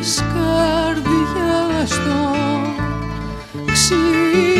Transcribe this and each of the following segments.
της καρδιάς το ξύλο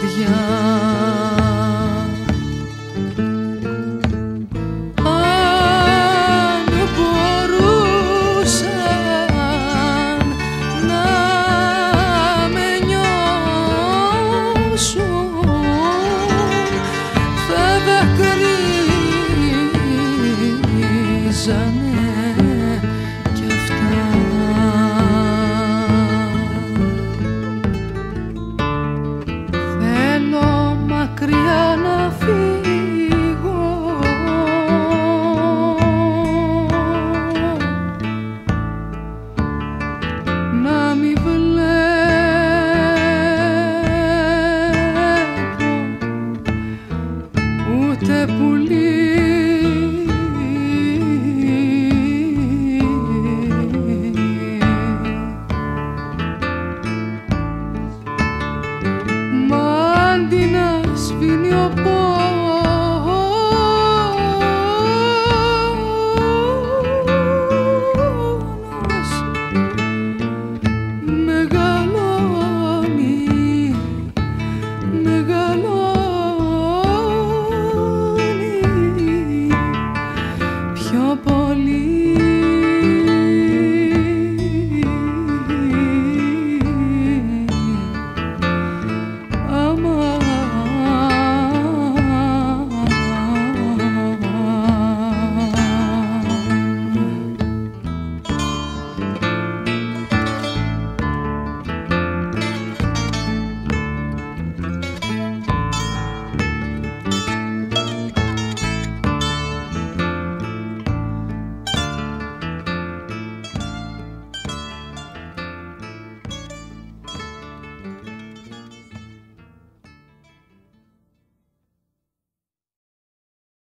καρδιά. Αν να με νιώσουν θα δακρύζανε βλέπω ούτε πουλί